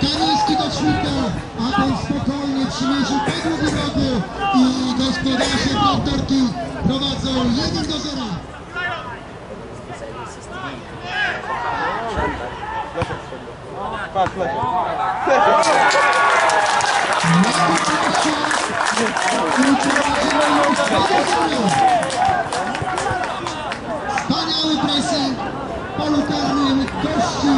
Kaniński do Ćwika, a ten spokojnie przymierzył po drugim rogu i gospodarze Panterki prowadzą 1 do 0. Patrz, lepiej. Wspaniały pressing, polu karnym gościu.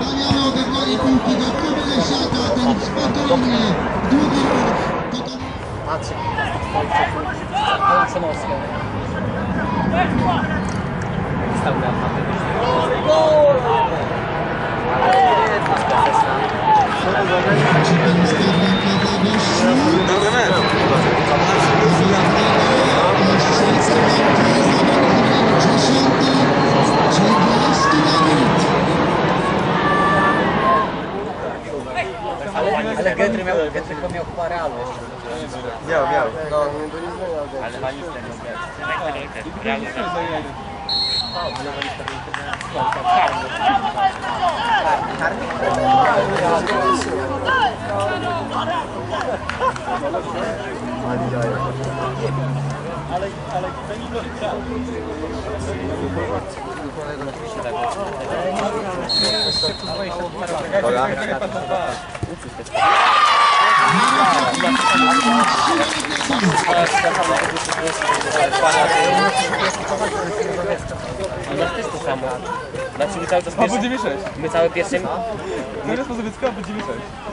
Damiano odebranie piłki do próby Lesiaka, ten spokojnie, długi ruch. Patrzę, Kolce mocno. Getry miał, Getry to miał paralę. Miał, miał. No, ale ma nic tego. Karny? Nas też to samo. Znaczy my cały czas Albo pierwsze, 9-6. my całe pierwsze, Zamiast Mazowiecka albo 9-6.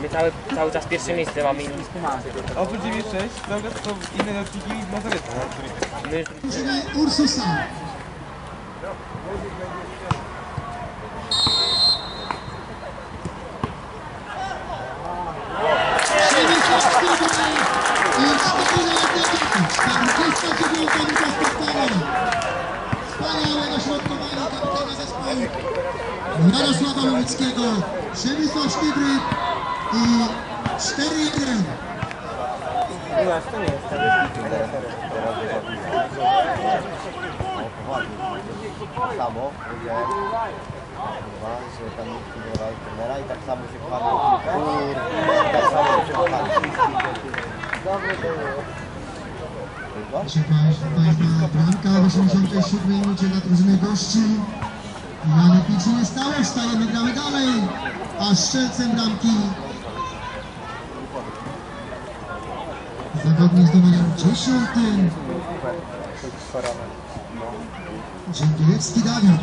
my cały, cały czas pierwsze miejsce mamy i Albo 9-6, cały czas są inne nocniki niż Mazowiecka. my już Drużyny Ursusa. I 4 na 49 minuta spotkania. Wspaniałe dośrodkowanie kapitana zespołu Jarosława Łowickiego. Przemysław Sztybryk i 4-1. samo, kurwa, że tam nikt nie trenera i tak samo się chwalił. Tak się chwalił. Dobre to było. Proszę Państwa, bramka w 87 minucie dla drużyny gości. Janek nic nie stało, wstajemy, gramy dalej. A strzelcem bramki zawodnik z numerem 10. Dzięgielewski Dawid.